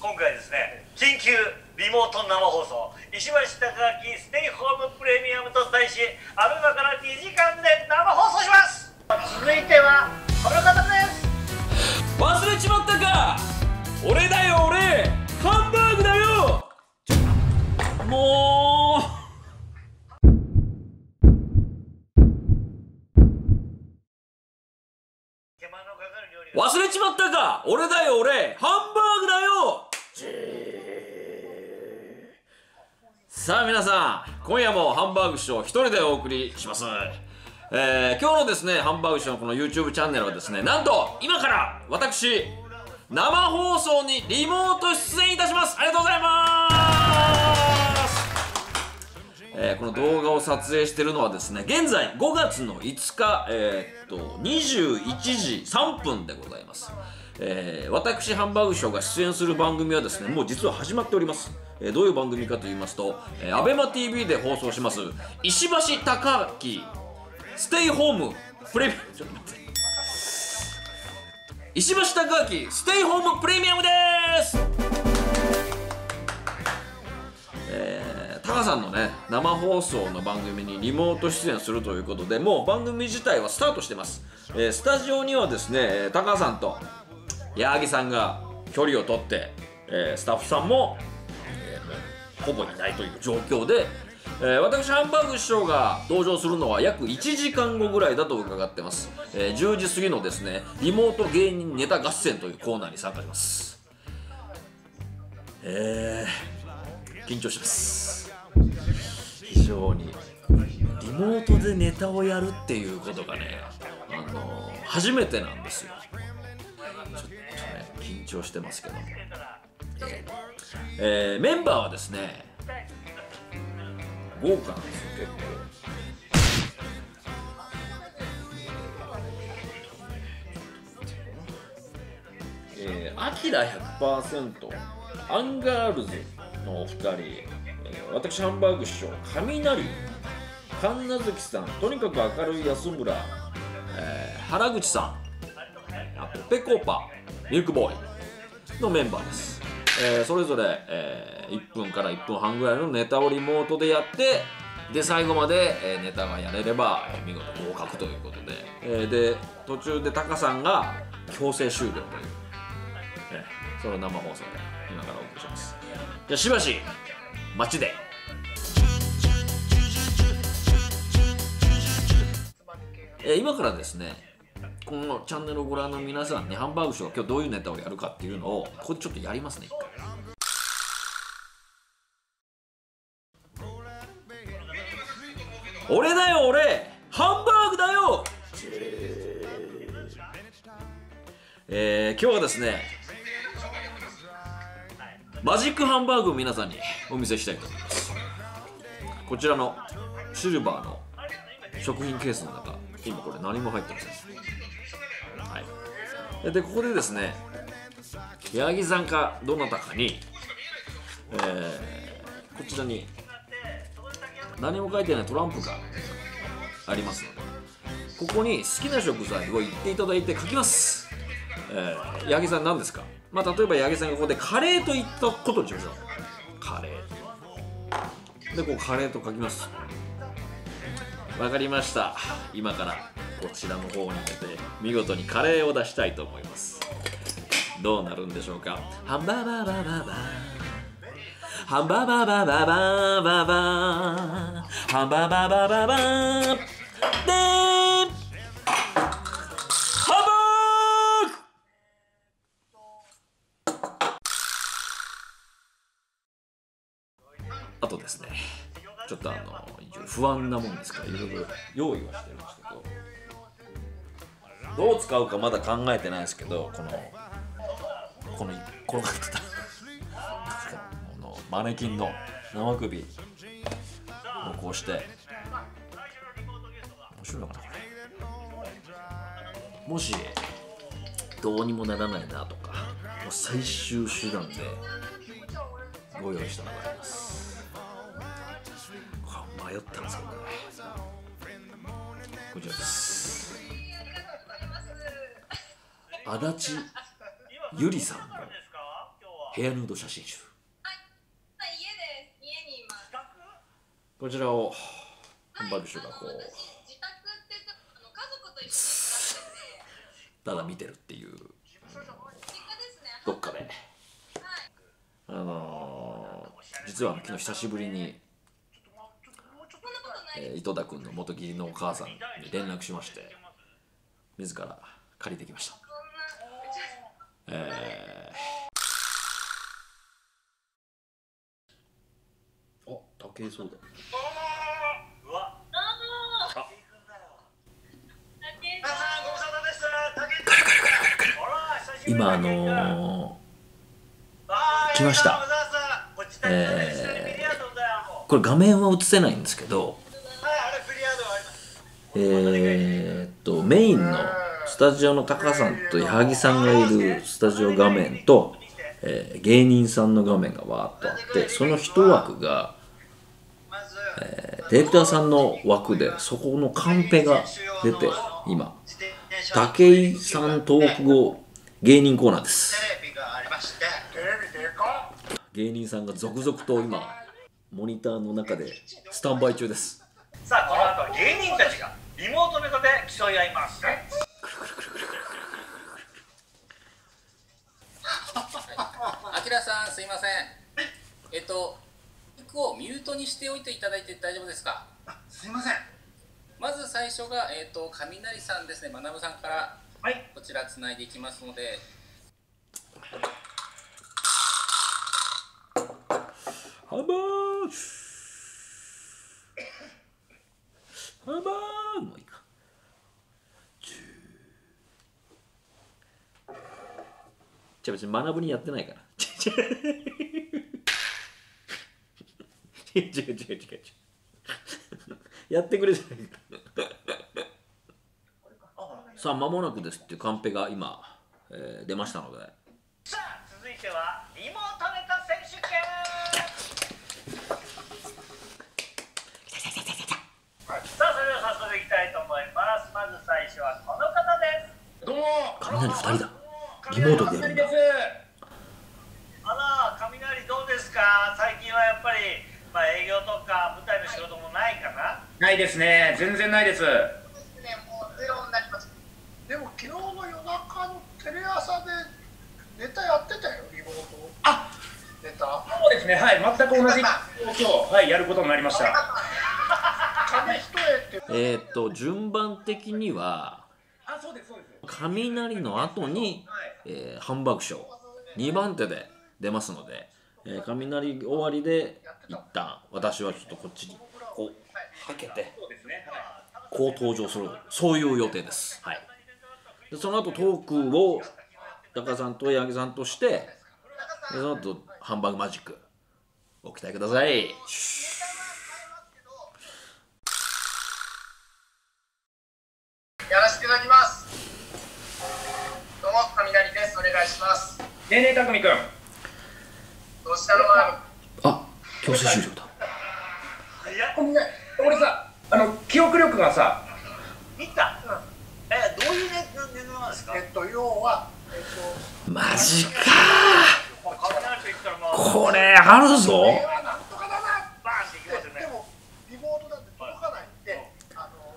今回ですね緊急リモート生放送石橋貴明ステイホームプレミアムと題しアベマから2時間で生放送します。続いてはこの方です。忘れちまったか。俺だよ俺。ハンバーグだよ。もう。忘れちまったか。俺だよ俺。ハンバーグだよさあ皆さん今夜もハンバーグ師匠一人でお送りします。えー、今日のですねハンバーグ師匠のこの YouTube チャンネルはですねなんと今から私生放送にリモート出演いたします。ありがとうございます。えーこの動画を撮影してるのはですね現在5月の5日、えーっと21時3分でございます、えー私ハンバーグショーが出演する番組はですねもう実は始まっております、えーどういう番組かと言いますと、えー、ABEMATV で放送します石橋貴明ステイホームプレミちょっと待って。石橋貴明ステイホームプレミアムです！タカさんのね生放送の番組にリモート出演するということでもう番組自体はスタートしてます、えースタジオにはですねタカさんと矢作さんが距離を取って、えースタッフさんも、えーほぼいないという状況で、えー私ハンバーグ師匠が登場するのは約1時間後ぐらいだと伺ってます、えー10時過ぎのですねリモート芸人ネタ合戦というコーナーに参加します。えー、緊張します。非常にリモートでネタをやるっていうことがねあの初めてなんですよ。ちょっとね緊張してますけど、えーえーメンバーはですね豪華なんですよ結構。えー、アキラ100%アンガールズのお二人、私ハンバーグ師匠雷神奈月さんとにかく明るい安村、えー原口さんあとペコパミルクボーイのメンバーです、えーそれぞれ、えー1分から1分半ぐらいのネタをリモートでやってで最後まで、えーネタがやれれば、えー見事合格ということで、えーで途中でタカさんが強制終了という、えーその生放送で今からお送りします。じゃあしばし街で。え今からですねこのチャンネルをご覧の皆さんにハンバーグショー今日どういうネタをやるかっていうのをここでちょっとやりますね一回。俺だよ俺!ハンバーグだよ!えー今日はですねマジックハンバーグを皆さんにお見せしたいと思います。こちらのシルバーの食品ケースの中今これ何も入ってません。はい。でここでですね八木さんかどなたかに、えーこちらに何も書いてないトランプがありますのでここに好きな食材を言っていただいて書きます、えー、八木さん何ですか？まあ例えば八木さんがここでカレーと言ったことにしましょう。でこうカレーと書きます。わかりました。今からこちらの方に出て見事にカレーを出したいと思います。どうなるんでしょうか。ハンバーバーバーバーバー。ハンバーバーバーバーバーバー。バーハンバーバーバーバーバー。でーちょっとあの不安なもんですからいろいろ用意はしてるんですけど。どう使うかまだ考えてないですけどこのこの転がってたこのマネキンの生首。をこうして。面白いのかなこれ。もしどうにもならないなとかもう最終手段でご用意したのがあります。迷ったんですけどねこちらです。足立ゆりさんのヘアヌード写真集。こちらをハンバーグ師匠がこう。ただ見てるっていう。どっかで。あの実は昨日久しぶりに、えー井戸田君の元義理のお母さんに連絡しまして自ら借りてきました。えー、あ竹井そうだ。今あのあー来ました。小沢さんこっちだよね一緒にビリヤードだよもーこれ画面は映せないんですけどえー、っとメインのスタジオのタカさんと矢作さんがいるスタジオ画面と、えー芸人さんの画面がわーっとあってその一枠が、えーディレクターさんの枠でそこのカンペが出て今武井さんトーク後芸人コーナーです。芸人さんが続々と今モニターの中でスタンバイ中です。さあこの後は芸人たちがリモートネタで競い合います。あきらさんすいませんえっとミクをミュートにしておいていただいて大丈夫ですかすいませんまず最初がえっと雷さんですね学さんからはいこちらつないでいきますのでハンバーグハンバーグもいいか。じゃあ別に学ぶにやってないから。違う違う違う違う。やってくれじゃないかさあ間もなくですっていうカンペが今、えー出ましたので。さあ続いてはリモートネタ選手権さあそれでは早速いきたいと思いますまず最初はこの方ですどうも雷2人だ？リモートでやるんだあら雷どうですか？最近はやっぱり、まあ、営業とか舞台の仕事もないかな？ないですね、全然ないです。でも昨日の夜中のテレ朝でネタやってたよリモート。あネタ。そうですね、はい、全く同じ今日、はい、やることになりました。えーっと順番的にはあ、そうです、そうです。雷の後に、えーハンバーグショー。2番手で出ますので、えー雷終わりで一旦私はちょっとこっちにこうはけて、こう登場するそういう予定です、はい、でその後トークを高さんと八木さんとしてその後ハンバーグマジックご期待くださいやらせていただきますどうも雷ですお願いします。ねえねえ、たくみくん。どうしたの？はあ強制終了だ。ごめんね、俺さ、あの、記憶力がさ、見た、えどういうネタネタなんですか？えっと要はえっとマジか。これあるぞ。これはなんとかだな。バーンっていきますよね。でもリモートなんて届かないんであの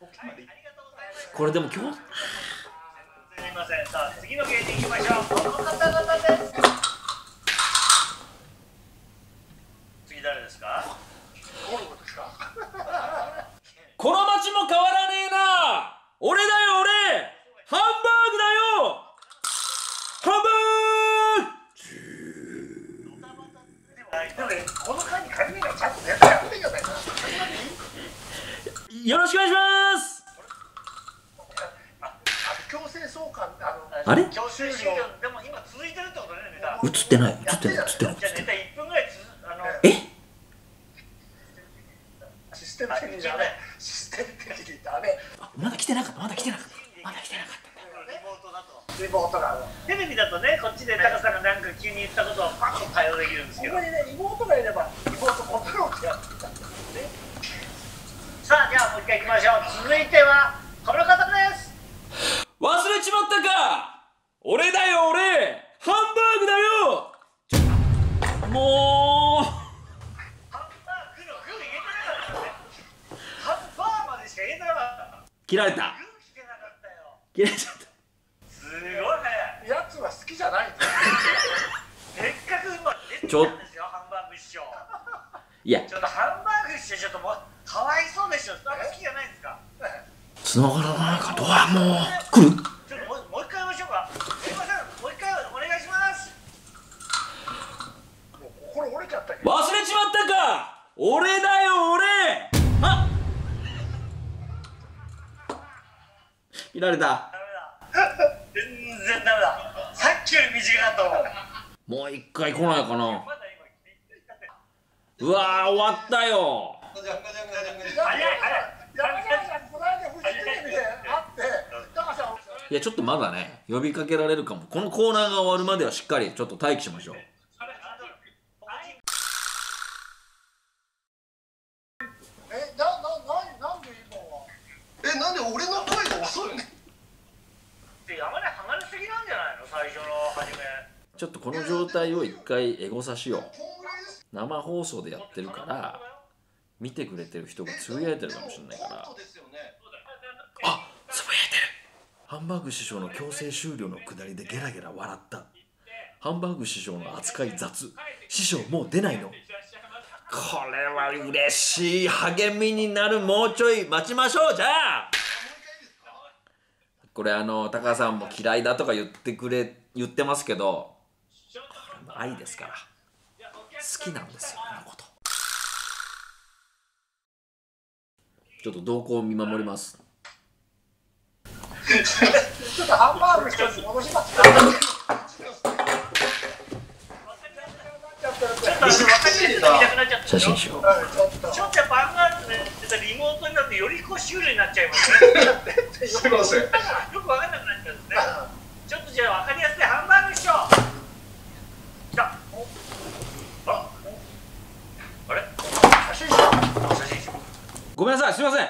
沖まで行ってこれでも今日？この方々ですない。じゃねステム的にダメまだ来てなかった。まだ来てなかった。まだ来てなかったリモートが。テレビだとねこっちで高さんがなんか急に言ったことをパッと対応できるんですけど。ここにねリモートがいればリモートコントロールってやってたんね。さあもう一回行きましょう。続いてはこの方です。忘れちまったか。俺だよ俺。ハンバーグだよ。もう。けなかった。よ切られちゃった。すごいねやつは好きじゃない せっかく今出てきちょたんですよハンバーグ師匠。いや。ちょっとハンバーグ師匠ちょっともうかわいそうでしょ。あんま好きじゃないんですか？繋がらないか。ドアもう切られた。ダメだ。全然ダメだ。さっきより短かったもん。もう一回来ないかな。うわー終わったよ。いやちょっとまだね呼びかけられるかも。このコーナーが終わるまではしっかりちょっと待機しましょうえななななんで今はえなんで俺の声が遅いの山根離れすぎなんじゃないの最初の初めちょっとこの状態を一回エゴサしよう。生放送でやってるから見てくれてる人がつぶやいてるかもしれないから。あつぶやいてる。ハンバーグ師匠の強制終了のくだりでゲラゲラ笑った。ハンバーグ師匠の扱い雑。師匠もう出ないの。これは嬉しい励みになる。もうちょい。待ちましょうじゃあ。これあの高橋さんも嫌いだとか言ってくれ言ってますけど愛ですから。好きなんですよこのこと。ちょっと動向を見守ります。ちょっとハンバーグ一つ戻しますかちょっと分かりやす。く見たくなっちゃった写真集を。ちょっとちょっとやっぱアンガールズねリモートになってよりこうシュールになっちゃいますね。すいません。よく分かんなくなっちゃうんですね。ちょっとじゃあ分かりやすいハンバーグ師匠来たああれ写真集写真集ごめんなさいすいません。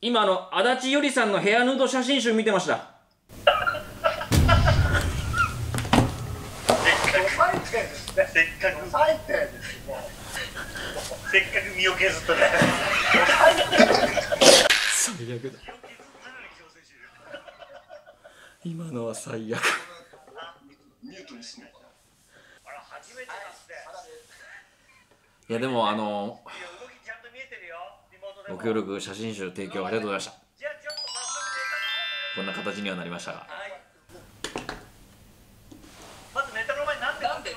今あの安達有里さんのヘアヌード写真集見てました。最低ですねせっかく最低ですもうせっかく身を削ったね。最悪だ。今のは最悪。ミュートにするのかあら初めてですね。いやでもあのいご協力写真集提供ありがとうございました。こんな形にはなりましたが。ネタの方をはいまずネタの前になんでなんで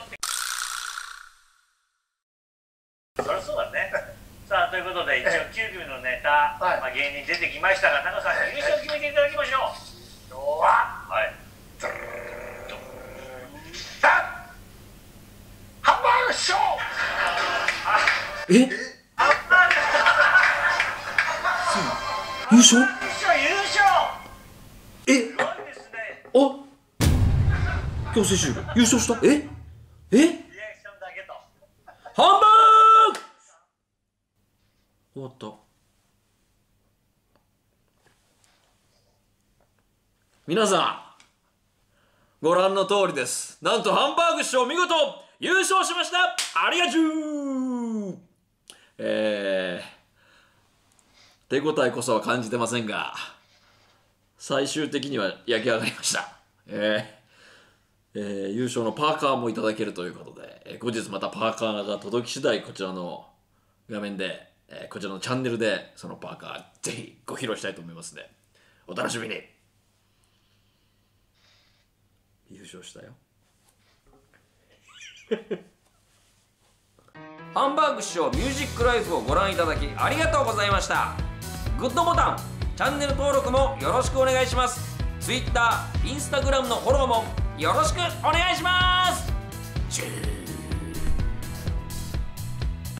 そりゃそうだね。さあということで一応9組のネタ、はい。まあ、芸人出てきましたが高さん優勝決めていただきましょう。はい。ハン。バーグ師匠え優勝？優勝優勝え？すごいですねあ？強制終了優勝した？え？え？リアクションだけとハンバーグ終わった。皆さんご覧の通りです。なんとハンバーグ師匠見事優勝しました！ありがとうえー、手応えこそは感じてませんが最終的には焼き上がりました。えーえー優勝のパーカーもいただけるということで、えー後日またパーカーが届き次第こちらの画面で、えーこちらのチャンネルでそのパーカーぜひご披露したいと思いますのでお楽しみに。優勝したよ。ハンバーグ師匠ミュージックライフをご覧いただきありがとうございました。グッドボタンチャンネル登録もよろしくお願いします。Twitter、Instagram のフォローもよろしくお願いします。